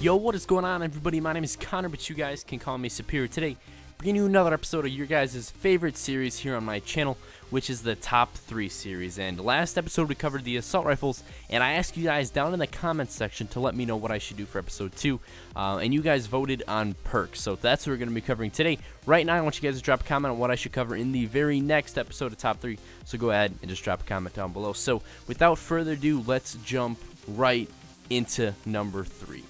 Yo, what is going on, everybody? My name is Connor, but you guys can call me Superior. Today, bringing you another episode of your guys' favorite series here on my channel, which is the Top 3 series. And last episode, we covered the assault rifles, and I asked you guys down in the comments section to let me know what I should do for episode 2. Uh, and you guys voted on perks, so that's what we're going to be covering today. Right now, I want you guys to drop a comment on what I should cover in the very next episode of Top 3. So go ahead and just drop a comment down below. So without further ado, let's jump right into number 3.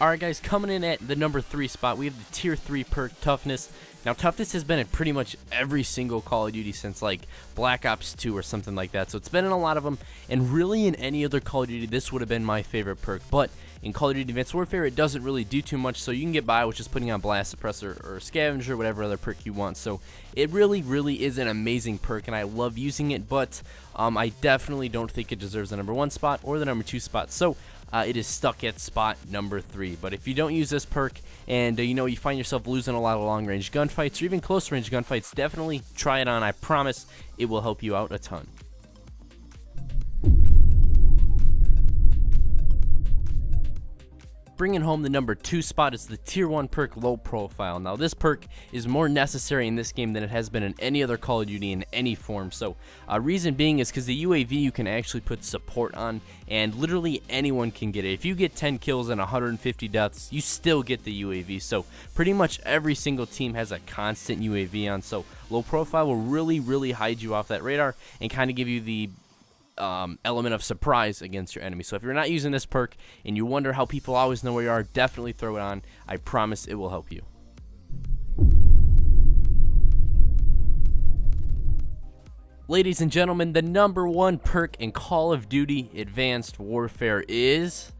Alright guys, coming in at the number 3 spot, we have the tier 3 perk Toughness. Now Toughness has been in pretty much every single Call of Duty since like Black Ops 2 or something like that. So it's been in a lot of them, and really in any other Call of Duty this would have been my favorite perk. But in Call of Duty Advanced Warfare it doesn't really do too much, so you can get by with just putting on Blast Suppressor or Scavenger, whatever other perk you want. So it really, really is an amazing perk, and I love using it, but um, I definitely don't think it deserves the number 1 spot or the number 2 spot. So uh, it is stuck at spot number three. But if you don't use this perk and uh, you know you find yourself losing a lot of long range gunfights or even close range gunfights, definitely try it on. I promise it will help you out a ton. Bringing home the number two spot is the tier one perk low profile. Now this perk is more necessary in this game than it has been in any other Call of Duty in any form. So uh, reason being is because the UAV you can actually put support on and literally anyone can get it. If you get 10 kills and 150 deaths, you still get the UAV. So pretty much every single team has a constant UAV on. So low profile will really, really hide you off that radar and kind of give you the um, element of surprise against your enemy. So if you're not using this perk and you wonder how people always know where you are, definitely throw it on. I promise it will help you. Ladies and gentlemen, the number one perk in Call of Duty Advanced Warfare is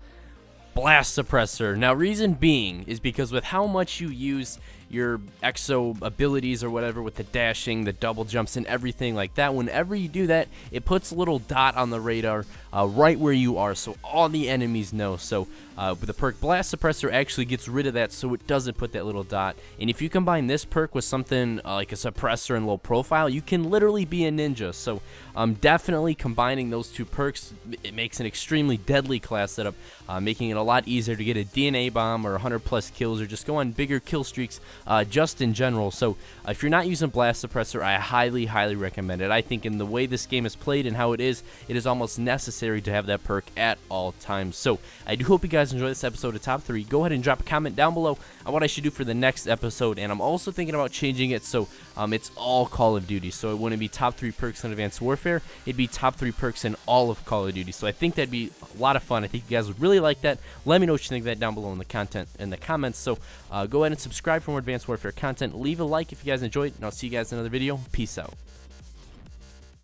Blast Suppressor. Now, reason being is because with how much you use your exo abilities or whatever with the dashing, the double jumps, and everything like that. Whenever you do that, it puts a little dot on the radar uh, right where you are, so all the enemies know. So uh, the perk Blast Suppressor actually gets rid of that, so it doesn't put that little dot. And if you combine this perk with something uh, like a suppressor and low profile, you can literally be a ninja. So um, definitely combining those two perks, it makes an extremely deadly class setup, uh, making it a lot easier to get a DNA bomb or 100 plus kills or just go on bigger kill streaks uh, just in general. So uh, if you're not using Blast Suppressor, I highly, highly recommend it. I think in the way this game is played and how it is, it is almost necessary to have that perk at all times. So I do hope you guys enjoy this episode of Top 3. Go ahead and drop a comment down below on what I should do for the next episode. And I'm also thinking about changing it so um, it's all Call of Duty. So it wouldn't be top 3 perks in Advanced Warfare. It'd be top 3 perks in all of Call of Duty. So I think that'd be a lot of fun. I think you guys would really like that. Let me know what you think of that down below in the content in the comments. So uh, go ahead and subscribe for more Advanced Warfare content. Leave a like if you guys enjoyed, and I'll see you guys in another video. Peace out.